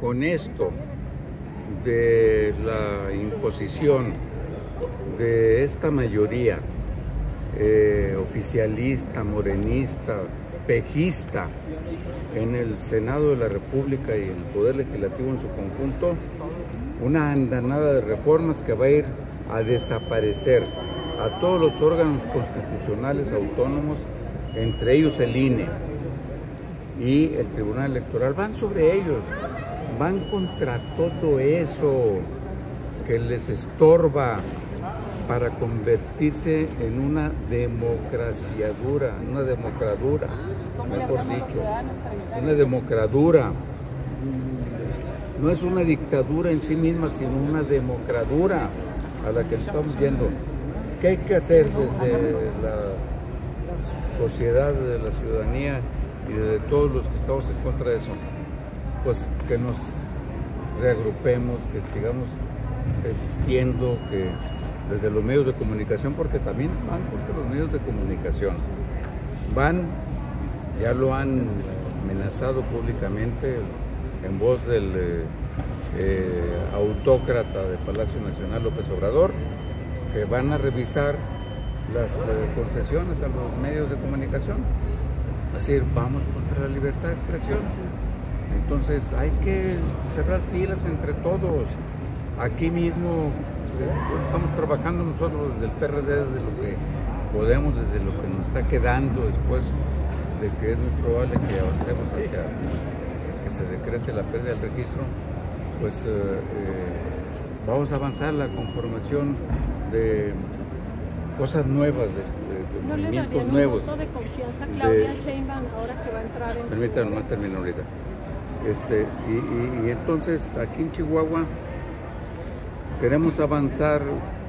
con esto de la imposición de esta mayoría eh, oficialista, morenista, pejista en el Senado de la República y el Poder Legislativo en su conjunto, una andanada de reformas que va a ir a desaparecer a todos los órganos constitucionales autónomos, entre ellos el INE y el Tribunal Electoral, van sobre ellos, van contra todo eso que les estorba para convertirse en una democraciadura, una democradura, mejor dicho, una democradura. No es una dictadura en sí misma, sino una democradura a la que estamos viendo. ¿Qué hay que hacer desde la sociedad, de la ciudadanía y de todos los que estamos en contra de eso? Pues que nos reagrupemos, que sigamos existiendo, que desde los medios de comunicación, porque también van contra los medios de comunicación. Van, ya lo han amenazado públicamente en voz del eh, eh, autócrata de Palacio Nacional López Obrador, que van a revisar las eh, concesiones a los medios de comunicación. Así vamos contra la libertad de expresión. Entonces hay que cerrar filas entre todos. Aquí mismo estamos trabajando nosotros desde el PRD, desde lo que podemos, desde lo que nos está quedando después de que es muy probable que avancemos hacia que se decrete la pérdida del registro, pues eh, eh, vamos a avanzar la conformación de cosas nuevas, de, de, de ¿No le movimientos un nuevos. voto de confianza Claudia Sheinbaum ahora que va a entrar en... Permítanme nomás terminar ahorita. Este, y, y- y entonces aquí en Chihuahua queremos avanzar,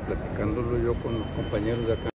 platicándolo yo con los compañeros de acá.